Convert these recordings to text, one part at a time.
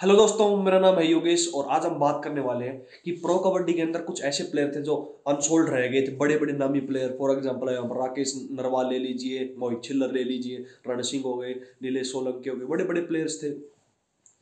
Hello दोस्तों, मेरा नाम है योगेश और आज हम बात करने वाले हैं कि प्रो कबड्डी के अंदर कुछ ऐसे प्लेयर थे जो अनसोल्ड रह गए थे बड़े बड़े नामी प्लेयर फॉर एग्जांपल यहाँ पर राकेश नरवाल ले लीजिए, मोहित छिल्लर ले लीजिए रण सिंह हो गए, नीलेश सोलंकी हो गए बड़े बड़े प्लेयर्स थे.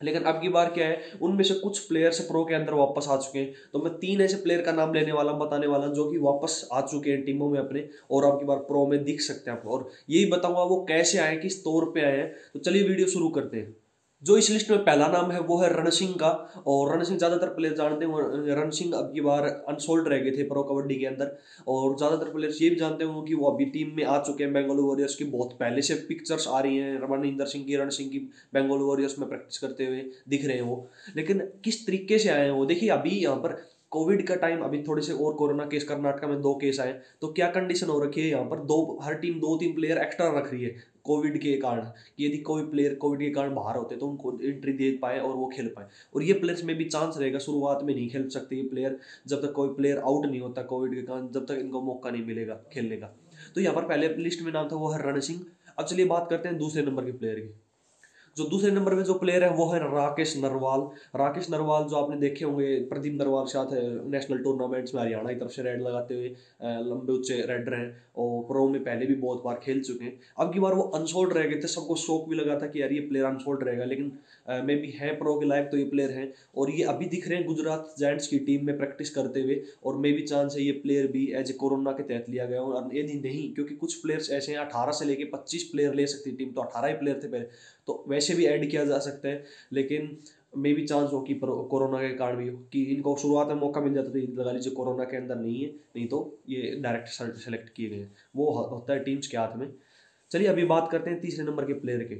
लेकिन अब की बार क्या है, उनमें से कुछ प्लेयर्स प्रो के अंदर वापस आ चुके हैं. तो मैं तीन ऐसे प्लेयर का नाम लेने वाला हूँ बताने वाला हूँ जो कि वापस आ चुके हैं टीमों में अपने और अब की बार प्रो में दिख सकते हैं आपको और यही बताऊँगा वो कैसे आए, किस तौर पर आए हैं. तो चलिए वीडियो शुरू करते हैं. जो इस लिस्ट में पहला नाम है वो है रण सिंह का, और रण सिंह ज़्यादातर प्लेयर जानते हैं, रण सिंह अब की बार अनसोल्ड रह गए थे प्रो कबड्डी के अंदर, और ज़्यादातर प्लेयर्स ये भी जानते होंगे कि वो अभी टीम में आ चुके हैं बेंगलुरु वॉरियर्स की, बहुत पहले से पिक्चर्स आ रही हैं, रमनिंदर सिंह की, रण सिंह की बेंगलुरु वॉरियर्स में प्रैक्टिस करते हुए दिख रहे हैं। वो लेकिन किस तरीके से आए हैं वो? देखिए, अभी यहाँ पर कोविड का टाइम अभी थोड़े से और कोरोना केस कर्नाटक में दो केस आए तो क्या कंडीशन हो रखी है यहाँ पर? दो, हर टीम दो तीन प्लेयर एक्स्ट्रा रख रही है कोविड के कारण। कि यदि कोई प्लेयर कोविड के कारण बाहर होते तो उनको एंट्री दे पाए और वो खेल पाए। और ये प्लेयर्स में भी चांस रहेगा, शुरुआत में नहीं खेल सकते ये प्लेयर जब तक कोई प्लेयर आउट नहीं होता कोविड के कारण, जब तक इनको मौका नहीं मिलेगा खेलने का। तो यहाँ पर पहले लिस्ट में नाम था वो है रण सिंह। अब चलिए बात करते हैं दूसरे नंबर के प्लेयर की। जो दूसरे नंबर पे जो प्लेयर है, वो है राकेश नरवाल। राकेश नरवाल जो आपने देखे होंगे, प्रदीप नरवाल साथ नेशनल टूर्नामेंट्स में हरियाणा की तरफ़ से रेड लगाते हुए लंबे ऊँचे रेडर हैं और प्रो में पहले भी बहुत बार खेल चुके हैं। अब की बार वो अनसोल्ड रह गए थे, सबको शौक भी लगा था कि यार ये प्लेयर अनसोल्ड रहेगा, लेकिन मे भी है प्रो के लायक तो ये प्लेयर हैं और ये अभी दिख रहे हैं गुजरात जैंट्स की टीम में प्रैक्टिस करते हुए और मे भी चांस है ये प्लेयर भी एज ए कोरोना के तहत लिया गया और यदि नहीं, क्योंकि कुछ प्लेयर्स ऐसे हैं, अठारह से लेके पच्चीस प्लेयर ले सकती टीम तो अठारह ही प्लेयर थे पहले। तो वैसे भी ऐड किया जा सकता है, लेकिन मे भी चांस हो कि कोरोना के कारण भी हो, कि इनको शुरुआत में मौका मिल जाता तो लगा लीजिए कोरोना के अंदर नहीं है, नहीं तो ये डायरेक्ट सेलेक्ट किए गए वो होता है टीम्स के हाथ में। चलिए अभी बात करते हैं तीसरे नंबर के प्लेयर के।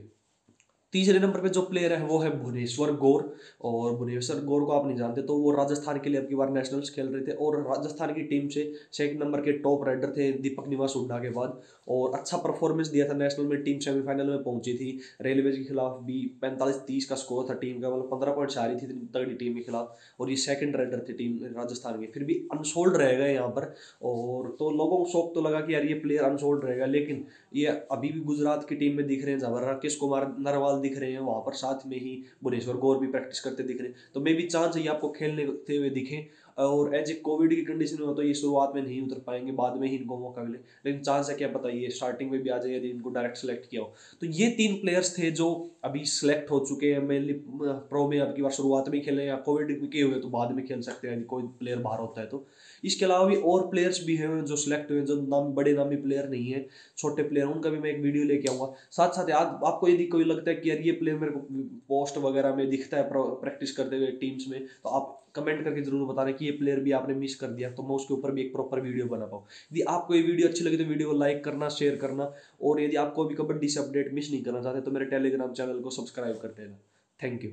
तीसरे नंबर पे जो प्लेयर है वो है भुवनेश्वर गौर। और भुवनेश्वर गौर को आप नहीं जानते तो वो राजस्थान के लिए अब की बार नेशनल्स खेल रहे थे और राजस्थान की टीम से सेकंड नंबर के टॉप राइडर थे दीपक निवास हुड्डा के बाद। और अच्छा परफॉर्मेंस दिया था नेशनल में टीम सेमीफाइनल में पहुँची थी। रेलवे के खिलाफ भी पैंतालीस तीस का स्कोर था टीम का मतलब पंद्रह पॉइंट से आ रही थी तगड़ी टीम के खिलाफ। और ये सेकंड राइडर थे टीम राजस्थान के, फिर भी अनसोल्ड रह गए यहाँ पर। और तो लोगों को शौक तो लगा कि यार ये प्लेयर अनसोल्ड रहेगा, लेकिन ये अभी भी गुजरात की टीम में दिख रहे हैं जबर राकेश कुमार नरवाल दिख रहे हैं, वहाँ पर साथ में ही भुवनेश्वर गौर भी प्रैक्टिस करते दिख रहे हैं। तो मे भी चांस है ये आपको खेलने हुए दिखे। और एज ए कोविड की कंडीशन में हो तो ये शुरुआत में नहीं उतर पाएँगे, बाद में ही इनको मौका मिले। लेकिन चांस है क्या बताइए स्टार्टिंग में भी आ जाए यदि इनको डायरेक्ट सेलेक्ट किया हो। तो ये तीन प्लेयर्स थे जो अभी सिलेक्ट हो चुके हैं मेनली प्रो में अब की बार शुरुआत में खेले या कोविड के हुए तो बाद में खेल सकते हैं यदि कोई प्लेयर बाहर होता है तो। इसके अलावा भी और प्लेयर्स भी हैं जो सिलेक्ट हुए जो नाम, बड़े नामी प्लेयर नहीं है, छोटे प्लेयर उनका भी मैं एक वीडियो लेके आऊँगा। साथ साथ याद, आपको यदि कोई लगता है कि यार ये प्लेयर मेरे को पोस्ट वगैरह में दिखता है प्रैक्टिस करते हुए टीम्स में तो आप कमेंट करके ज़रूर बता रहे कि ये प्लेयर भी आपने मिस कर दिया तो मैं उसके ऊपर भी एक प्रॉपर वीडियो बना पाऊँ। यदि आपको ये वीडियो अच्छी लगी तो वीडियो को लाइक करना शेयर करना, और यदि आपको भी कबड्डी से अपडेट मिस नहीं करना चाहते तो मेरे टेलीग्राम चैनल को सब्सक्राइब कर देना थैंक यू